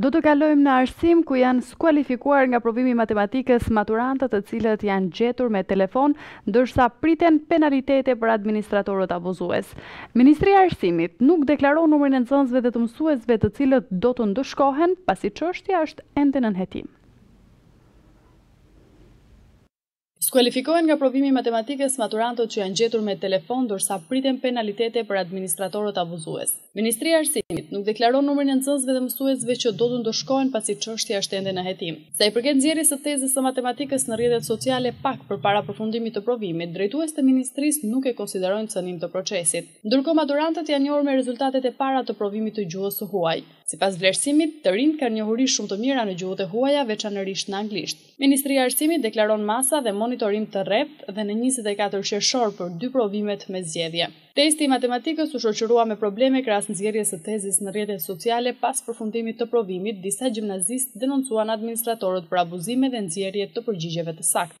Do të kalojmë në arsim ku janë skualifikuar nga provimi i matematikës maturantët të cilët janë gjetur me telefon, ndërsa priten penalitete për administratorët abuzues. Ministria e Arsimit nuk deklaron numrin e nxënësve dhe të mësuesve të cilët do të ndëshkohen, pasi çështja është ende nën hetim. Skualifikohen nga provimi i matematikës maturantët që janë gjetur me telefon ndërsa priten penalitete për administratorët abuzues. Ministria e Arsimit nuk deklaron numrin e nxënësve dhe mësuesve që do të ndëshkohen pasi çështja është ende në hetim. Sa i përket nxjerrjes së tezës së matematikës në rrjetet sociale pak përpara përfundimit të provimit, drejtues të ministrisë nuk e konsiderojnë cënim të procesit. Ndërkohë maturantët janë njohur me rezultatet e para të provimit të gjuhës së huaj. Sipas vlerësimit, të rinjtë kanë njohuri shumë të mira në gjuhët e huaja, veçanërisht në anglisht. Ministria e Arsimit deklaron masa dhe monitorim të rreptë dhe në njëzet e katër qershor për dy provimet me zgjedhje. Testi i matematikës u shoqërua me probleme krahas nxjerrjes së tezës në rrjetet sociale pas përfundimit të provimit, disa gjimnazistë denoncuan administratorët për abuzime dhe nxjerrje të përgjigjeve të sakta.